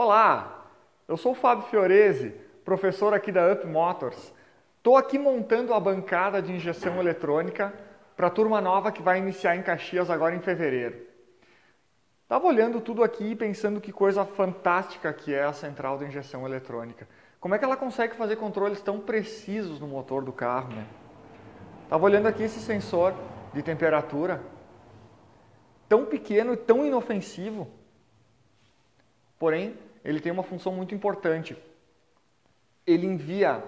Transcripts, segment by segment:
Olá, eu sou o Fábio Fiorese, professor aqui da Up Motors. Estou aqui montando a bancada de injeção eletrônica para a turma nova que vai iniciar em Caxias agora em fevereiro. Estava olhando tudo aqui e pensando que coisa fantástica que é a central de injeção eletrônica. Como é que ela consegue fazer controles tão precisos no motor do carro, né? Estava olhando aqui esse sensor de temperatura, tão pequeno e tão inofensivo. Porém, ele tem uma função muito importante. Ele envia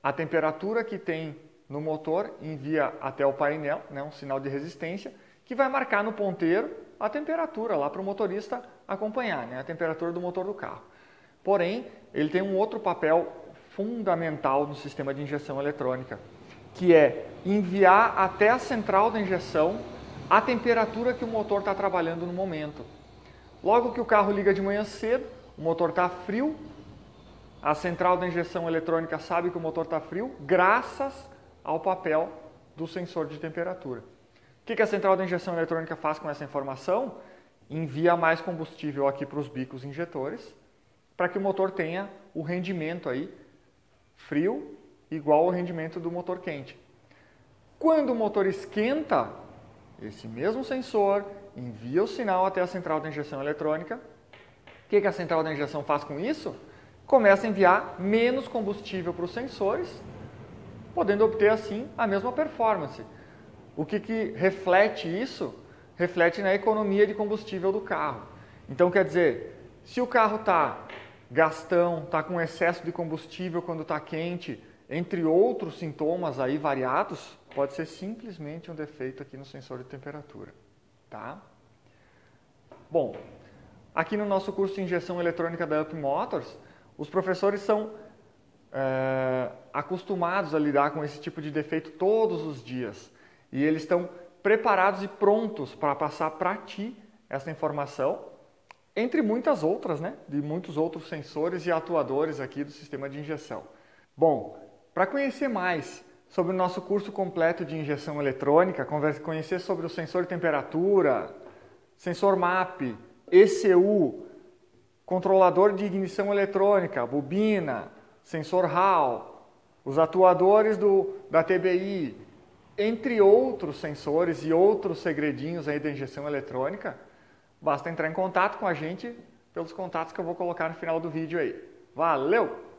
a temperatura que tem no motor, envia até o painel, né, um sinal de resistência, que vai marcar no ponteiro a temperatura lá para o motorista acompanhar, né, a temperatura do motor do carro. Porém, ele tem um outro papel fundamental no sistema de injeção eletrônica, que é enviar até a central da injeção a temperatura que o motor está trabalhando no momento. Logo que o carro liga de manhã cedo, o motor está frio, a central da injeção eletrônica sabe que o motor está frio, graças ao papel do sensor de temperatura. O que, que a central da injeção eletrônica faz com essa informação? Envia mais combustível aqui para os bicos injetores, para que o motor tenha o rendimento aí frio igual ao rendimento do motor quente. Quando o motor esquenta, esse mesmo sensor envia o sinal até a central da injeção eletrônica. Que, que a central da injeção faz com isso? Começa a enviar menos combustível para os sensores, podendo obter assim a mesma performance. O que, que reflete isso? Reflete na economia de combustível do carro. Então, quer dizer, se o carro está gastão, está com excesso de combustível quando está quente, entre outros sintomas aí variados, pode ser simplesmente um defeito aqui no sensor de temperatura. Tá? Bom, aqui no nosso curso de injeção eletrônica da Up Motors, os professores são é, acostumados a lidar com esse tipo de defeito todos os dias. E eles estão preparados e prontos para passar para ti essa informação, entre muitas outras, né? De muitos outros sensores e atuadores aqui do sistema de injeção. Bom, para conhecer mais sobre o nosso curso completo de injeção eletrônica, conhecer sobre o sensor de temperatura, sensor MAP, ECU, controlador de ignição eletrônica, bobina, sensor HAL, os atuadores do, da TBI, entre outros sensores e outros segredinhos aí da injeção eletrônica, basta entrar em contato com a gente pelos contatos que eu vou colocar no final do vídeo aí. Valeu!